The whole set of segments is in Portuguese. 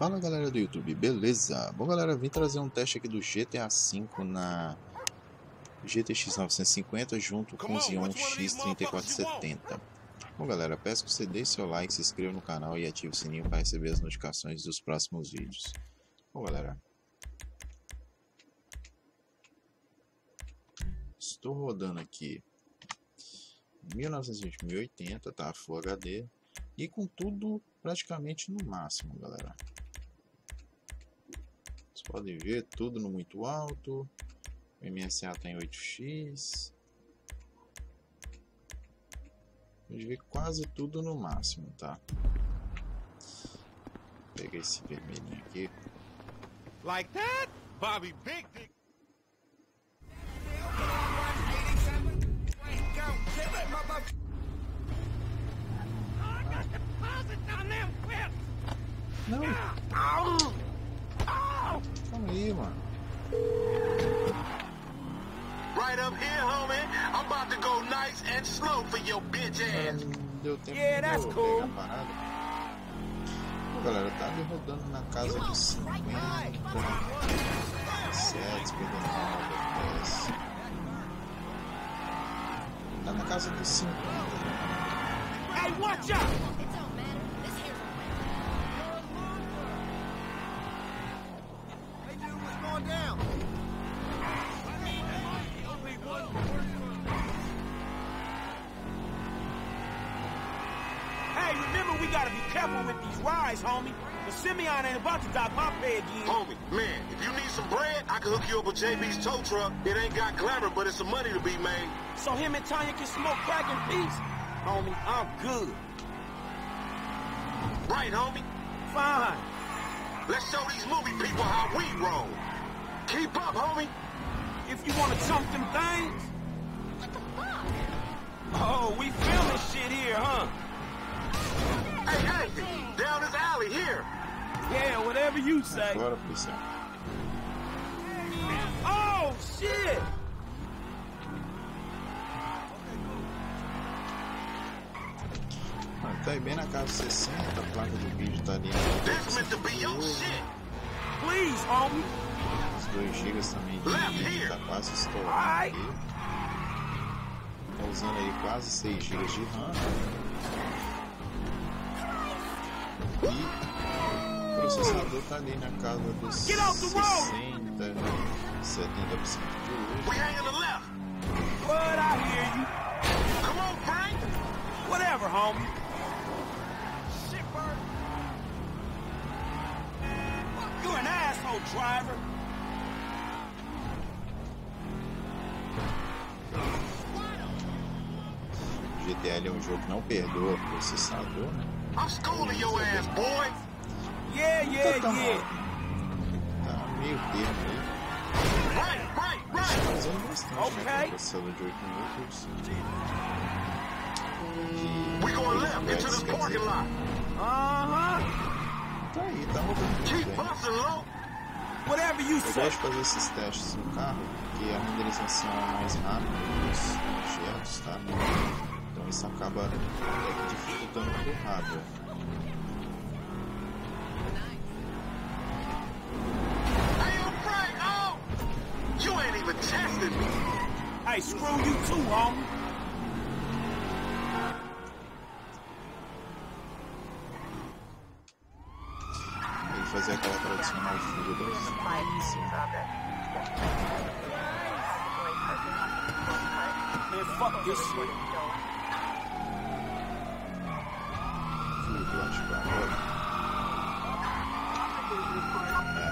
Fala galera do YouTube, beleza? Bom galera, vim trazer um teste aqui do GTA V na GTX 950 junto com o Xeon X3470. Bom galera, peço que você deixe seu like, se inscreva no canal e ative o sininho para receber as notificações dos próximos vídeos. Bom galera, estou rodando aqui 1920 1080, tá? Full HD e com tudo praticamente no máximo, galera. Podem ver tudo no muito alto. O MSA está em 8x. Pode ver quase tudo no máximo, tá? Vou pegar esse vermelhinho aqui. Like that? Bobby Big Dick. Não, aí, mano. Right up here, homie. I'm about to go nice and slow for your bitch ass. deu tempo Yeah, de that's cool. Bom, galera, tá ali rodando na casa dos 50, 7, 59 FPS. Tá na casa dos 50. né? Hey, watch out! Gotta be careful with these rides, homie. The Simeon ain't about to dock my pay again. Homie, man, if you need some bread, I can hook you up with JB's tow truck. It ain't got glamour, but it's some money to be made. So him and Tanya can smoke crack in peace? Homie, I'm good. Right, homie? Fine. Let's show these movie people how we roll. Keep up, homie. If you wanna jump them things. What the fuck? Oh, we filming shit here, huh? Hey, hey, down this alley here. Yeah, whatever you say. Agora, policial. Oh, shit! Mano, tá aí bem na casa dos 60, a placa do vídeo tá ali This meant to be your shit. Please, homie. Os 2 GB também Left de here. tá quase estourando Ai. aqui. Tá usando aí quase 6 GB de RAM. E o processador tá ali na casa dos Get out the 60, road. 70% de uso. You're an asshole, driver. Ele é um jogo que não perdoa processador, né? I'm schooling your ass, boy. Yeah, yeah, Tá, tá yeah. Tá meio termo aí. Right, right, right. usando bastante, né? Ok. com processador de 8 núcleos. We going left into this parking lot. Uh-huh. Tá aí, tá rodando Keep busting, low. Whatever you Eu say. gosto de fazer esses testes no carro, porque a renderização é mais rápida dos objetos, tá? Isso acaba dificultando pro hardware. Hey, yo, Frank! You ain't even testing me. Hey, screw you too, homie. Ele fazia aquela tradicional fuga polícia. Man, fuck this shit. Fuga, eu acho que agora. É,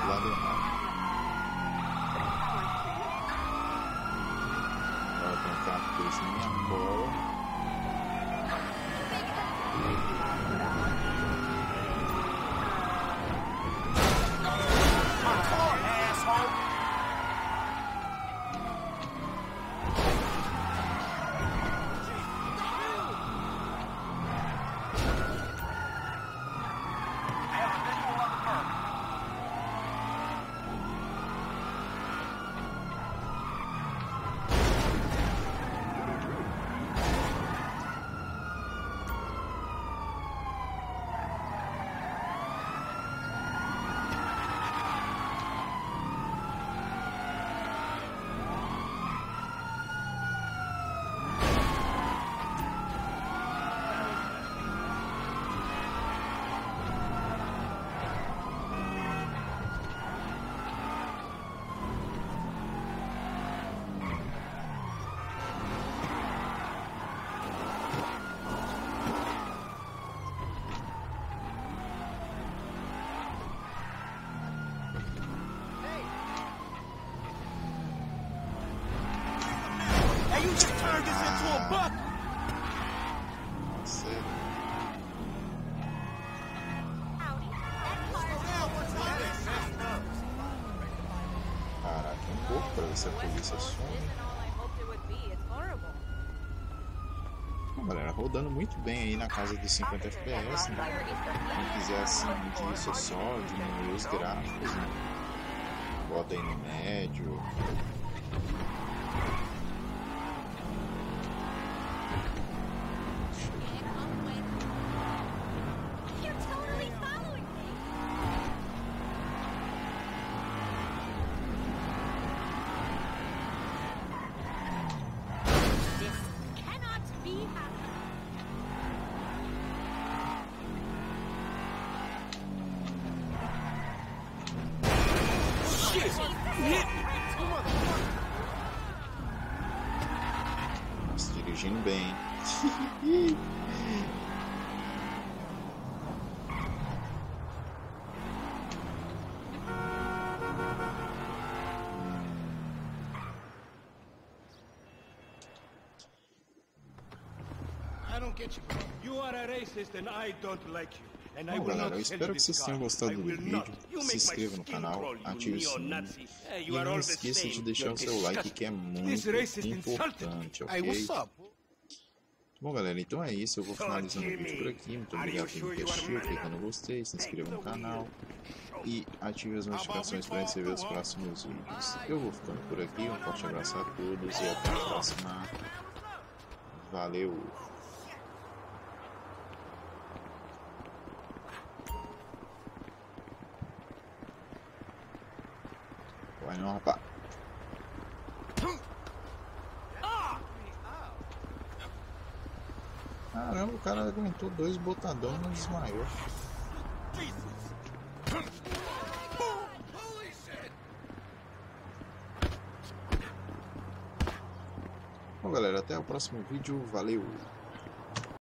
do lado errado. Buck. Sério. Um pouco pra ver se a polícia galera, rodando muito bem aí na casa dos 50 FPS, né? Quem quiser assim disso só, diminuir os gráficos, né? Bota aí no médio. You hit me. Nossa, dirigindo bem. I don't get you. You are a racist and I don't like you. Bom, galera, eu espero que vocês tenham gostado do vídeo. Se inscreva no canal, ative o sininho. E não esqueça de deixar o seu like, que é muito importante, ok? Bom, galera, então é isso. Eu vou finalizando o vídeo por aqui. Muito obrigado assistido. man Clica no gostei, se inscreva no canal e ative as notificações para receber os próximos vídeos. Eu vou ficando por aqui. Um forte abraço a todos e até a próxima. Valeu! Não, rapaz. Caramba, o cara aguentou dois botadão e não desmaiou. Bom, galera, até o próximo vídeo. Valeu!